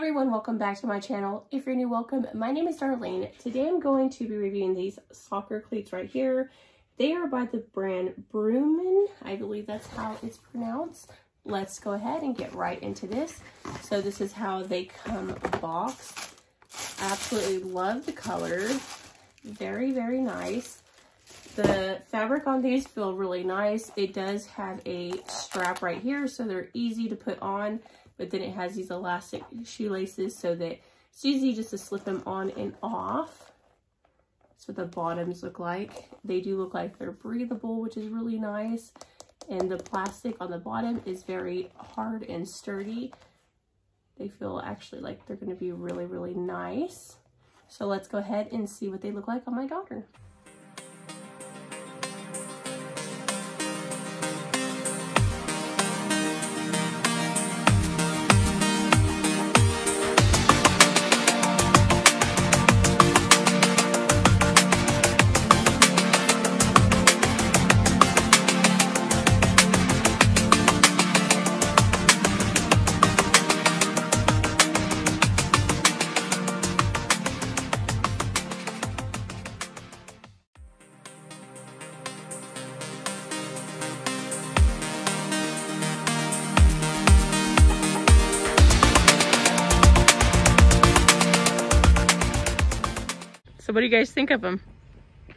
welcome back to my channel. If you're new, welcome. My name is Darlene. Today I'm going to be reviewing these soccer cleats right here. They are by the brand Brooman. I believe that's how it's pronounced. Let's go ahead and get right into this. So this is how they come boxed. Absolutely love the color. Very, very nice. The fabric on these feel really nice. It does have a strap right here, so they're easy to put on but then it has these elastic shoelaces so that it's easy just to slip them on and off. That's what the bottoms look like. They do look like they're breathable, which is really nice. And the plastic on the bottom is very hard and sturdy. They feel actually like they're going to be really, really nice. So let's go ahead and see what they look like on my daughter. So what do you guys think of them?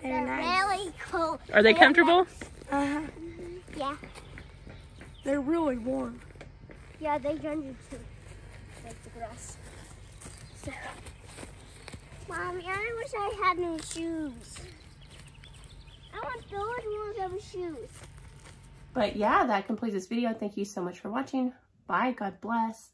They're nice. really cool. Are they comfortable? Uh-huh. Yeah. They're really warm. Yeah, they under too. Like the grass. So. Mommy, I wish I had new shoes. I want those ones of shoes. But yeah, that completes this video. Thank you so much for watching. Bye. God bless.